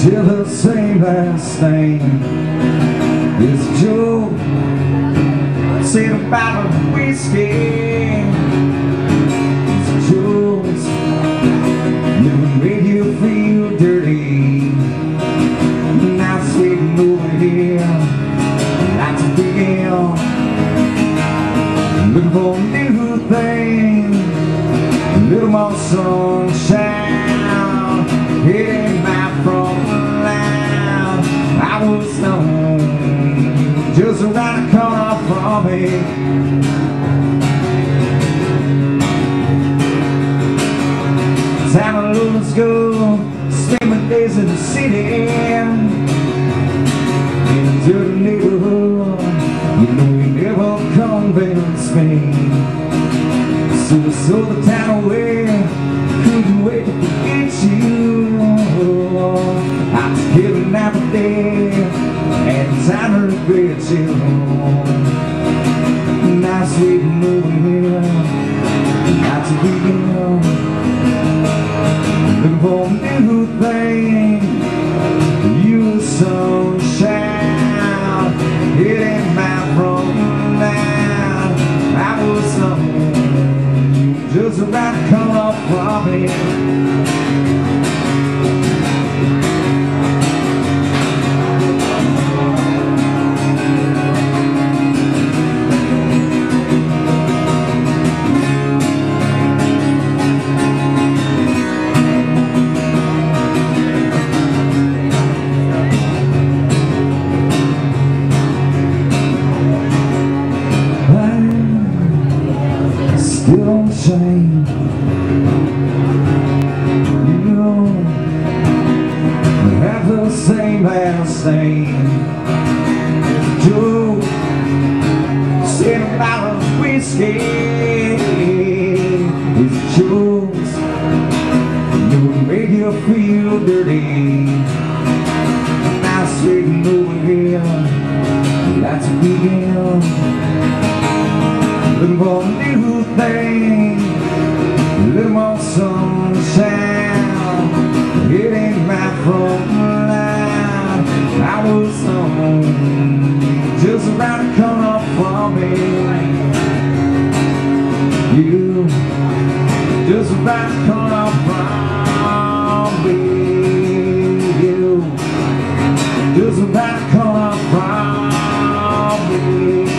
Still the same last name It's Joe Said a bottle of whiskey It's you feel dirty. Now over here a Looking for a new thing. A little more sunshine. Hitting my front loud I was Time alone go Spend my days in the city Into the neighborhood You know you never convince me. So we sold the town away Couldn't wait to get you. I was killing every day And time to regret you about to come up from me same You know have the same last name Joe Said a of whiskey. It's Joe's Never made you feel dirty. Now sitting over here. That's a I was on Just around the corner from me. You Just around the corner from me. You Just around the corner from me